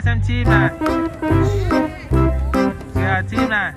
xem chim này kìa chim này